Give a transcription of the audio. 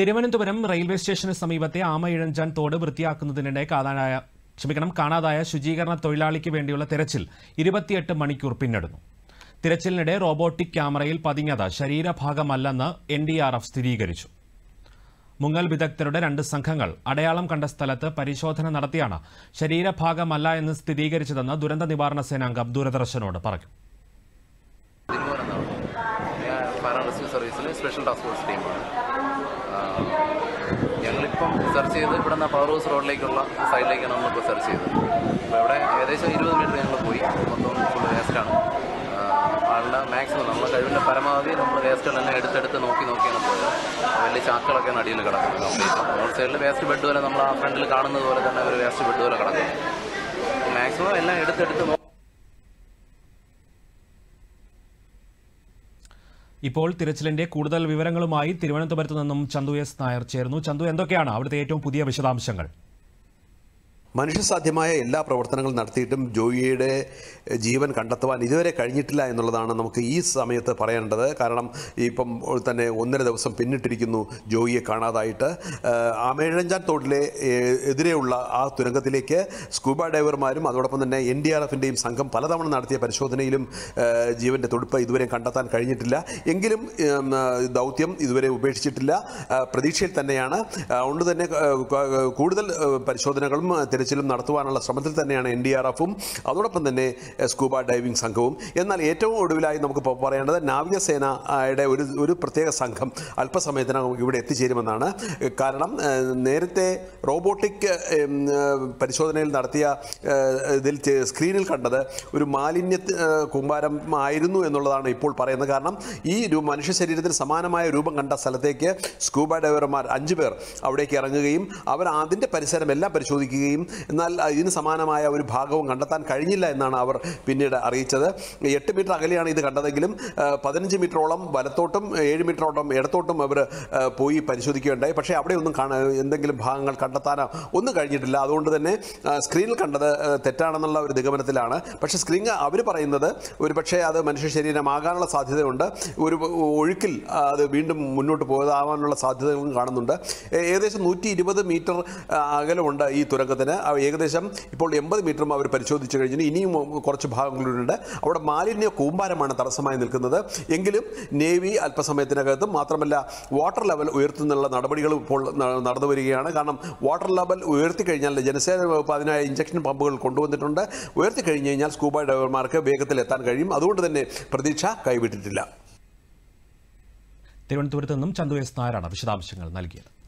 Thiruvananthapuram railway സ്റ്റേഷന് സമീപത്തെ ആമയിഴഞ്ചാൻ തോട് വൃത്തിയാക്കുന്നതിനിടെ കാണാതായ ക്ഷമിക്കണം കാണാതായ ശുചീകരണ തൊഴിലാളിക്ക് വേണ്ടിയുള്ള തിരച്ചിൽ ഇരുപത്തിയെട്ട് മണിക്കൂർ പിന്നിടുന്നു. തിരച്ചിലിനിടെ റോബോട്ടിക് ക്യാമറയിൽ പതിഞ്ഞത് ശരീരഭാഗമല്ലെന്ന് എൻ ഡി ആർ എഫ് സ്ഥിരീകരിച്ചു. മുങ്ങൽ വിദഗ്ധരുടെ രണ്ട് സംഘങ്ങൾ അടയാളം കണ്ട സ്ഥലത്ത് പരിശോധന നടത്തിയാണ് ശരീരഭാഗമല്ല എന്ന് സ്ഥിരീകരിച്ചതെന്ന് ദുരന്ത നിവാരണ സേനാംഗം ദൂരദർശനോട് പറഞ്ഞു. സ്പെഷ്യൽ ടാസ്ക് ഫോഴ്സ് ടീമാണ് ഞങ്ങളിപ്പം സെർച്ച് ചെയ്ത് ഇവിടെ നിന്ന് പവർ ഹൗസ് റോഡിലേക്കുള്ള സൈഡിലേക്കാണ് നമ്മളിപ്പോൾ സെർച്ച് ചെയ്തത് അപ്പോൾ ഇവിടെ ഏകദേശം ഇരുപത് മീറ്റർ ഞങ്ങൾ പോയി. മൊത്തം ഫുൾ വേസ്റ്റാണ് ആളുടെ മാക്സിമം നമ്മൾ കഴിവിന്റെ പരമാവധി നമ്മൾ വേസ്റ്റുകളെല്ലാം എടുത്തെടുത്ത് നോക്കി നോക്കിയാണ് പോയത്. വലിയ ചാക്കുകളൊക്കെ അടിയിൽ കിടക്കുന്നത് റോഡ് സൈഡിൽ വേസ്റ്റ് ബെഡ് പോലെ നമ്മൾ ആ ഫ്രണ്ടിൽ കാണുന്നത് പോലെ തന്നെ ഒരു വേസ്റ്റ് ബെഡ് പോലെ കിടക്കും മാക്സിമം എല്ലാം എടുത്തെടുത്ത് ഇപ്പോൾ തിരച്ചിലിന്റെ കൂടുതൽ വിവരങ്ങളുമായി തിരുവനന്തപുരത്ത് നിന്നും ചന്തു എസ് നായർ ചേർന്നു ചന്തു എന്തൊക്കെയാണ് അവിടുത്തെ ഏറ്റവും പുതിയ വിശദാംശങ്ങൾ? മനുഷ്യസാധ്യമായ എല്ലാ പ്രവർത്തനങ്ങളും നടത്തിയിട്ടും ജോയിയുടെ ജീവൻ കണ്ടെത്തുവാൻ ഇതുവരെ കഴിഞ്ഞിട്ടില്ല എന്നുള്ളതാണ് നമുക്ക് ഈ സമയത്ത് പറയേണ്ടത്. കാരണം ഇപ്പം തന്നെ ഒന്നര ദിവസം പിന്നിട്ടിരിക്കുന്നു ജോയിയെ കാണാതായിട്ട്. ആമേഴഞ്ചാൻ തോട്ടിലെ എതിരെയുള്ള ആ തുരങ്കത്തിലേക്ക് സ്കൂബ ഡൈവർമാരും അതോടൊപ്പം തന്നെ എൻ ഡി ആർ എഫിന്റെയും സംഘം പലതവണ നടത്തിയ പരിശോധനയിലും ജീവന്റെ തുടിപ്പ് ഇതുവരെ കണ്ടെത്താൻ കഴിഞ്ഞിട്ടില്ല. എങ്കിലും ദൗത്യം ഇതുവരെ ഉപേക്ഷിച്ചിട്ടില്ല. പ്രതീക്ഷയിൽ തന്നെയാണ്. അതുകൊണ്ട് തന്നെ കൂടുതൽ പരിശോധനകളും തിരച്ചിലും നടത്തുവാനുള്ള ശ്രമത്തിൽ തന്നെയാണ് എൻ ഡി ആർ എഫും അതോടൊപ്പം തന്നെ സ്കൂബ ഡൈവിംഗ് സംഘവും. എന്നാൽ ഏറ്റവും ഒടുവിലായി നമുക്ക് പറയേണ്ടത് നാവികസേനയുടെ ഒരു ഒരു പ്രത്യേക സംഘം അല്പസമയത്തിനകം ഇവിടെ എത്തിച്ചേരുമെന്നാണ്. കാരണം നേരത്തെ റോബോട്ടിക് പരിശോധനയിൽ നടത്തിയ ഇതിൽ സ്ക്രീനിൽ കണ്ടത് ഒരു മാലിന്യ കൂമ്പാരം ആയിരുന്നു എന്നുള്ളതാണ് ഇപ്പോൾ പറയുന്നത്. കാരണം ഈ മനുഷ്യ ശരീരത്തിന് സമാനമായ രൂപം കണ്ട സ്ഥലത്തേക്ക് സ്കൂബ ഡൈവർമാർ അഞ്ചു പേർ അവിടേക്ക് ഇറങ്ങുകയും അവർ അതിന്റെ പരിസരം എല്ലാം പരിശോധിക്കുകയും എന്നാൽ ഇതിന് സമാനമായ ഒരു ഭാഗവും കണ്ടെത്താൻ കഴിഞ്ഞില്ല എന്നാണ് അവർ പിന്നീട് അറിയിച്ചത്. എട്ട് മീറ്റർ അകലെയാണ് ഇത് കണ്ടതെങ്കിലും പതിനഞ്ച് മീറ്ററോളം വലത്തോട്ടും ഏഴ് മീറ്ററോളം ഇടത്തോട്ടും അവർ പോയി പരിശോധിക്കുകയുണ്ടായി. പക്ഷേ അവിടെ ഒന്നും കാണാൻ എന്തെങ്കിലും ഭാഗങ്ങൾ കണ്ടെത്താനോ ഒന്നും കഴിഞ്ഞിട്ടില്ല. അതുകൊണ്ട് തന്നെ സ്ക്രീനിൽ കണ്ടത് തെറ്റാണെന്നുള്ള ഒരു നിഗമനത്തിലാണ്. പക്ഷേ സ്ക്രീൻ അവർ പറയുന്നത് ഒരു പക്ഷേ അത് മനുഷ്യ ശരീരമാകാനുള്ള സാധ്യതയുണ്ട്. ഒരു ഒഴുക്കിൽ അത് വീണ്ടും മുന്നോട്ട് പോകാനുള്ള സാധ്യതകളും കാണുന്നുണ്ട്. ഏകദേശം നൂറ്റി ഇരുപത് മീറ്റർ അകലമുണ്ട് ഈ തുരങ്കത്തിന്. ഏകദേശം ഇപ്പോൾ എൺപത് മീറ്ററും അവർ പരിശോധിച്ചു കഴിഞ്ഞു. ഇനിയും കുറച്ച് ഭാഗങ്ങളുണ്ട്. അവിടെ മാലിന്യ കൂമ്പാരമാണ് തടസ്സമായി നിൽക്കുന്നത്. എങ്കിലും നേവി അല്പസമയത്തിനകത്തും മാത്രമല്ല വാട്ടർ ലെവൽ ഉയർത്തുന്നുള്ള നടപടികൾ ഇപ്പോൾ നടന്നു വരികയാണ്. കാരണം വാട്ടർ ലെവൽ ഉയർത്തി കഴിഞ്ഞാൽ ജനസേന വകുപ്പ് അതിനായ ഇഞ്ചക്ഷൻ പമ്പുകൾ കൊണ്ടുവന്നിട്ടുണ്ട്. ഉയർത്തി കഴിഞ്ഞ് കഴിഞ്ഞാൽ സ്കൂബ ഡൈവർമാർക്ക് വേഗത്തിൽ എത്താൻ കഴിയും. അതുകൊണ്ട് തന്നെ പ്രതീക്ഷ കൈവിട്ടിട്ടില്ല. തിരുവനന്തപുരത്ത് നിന്നും ചന്തു നായരാണ് വിശദാംശങ്ങൾ നൽകിയത്.